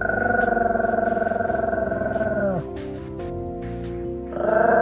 Uh... uh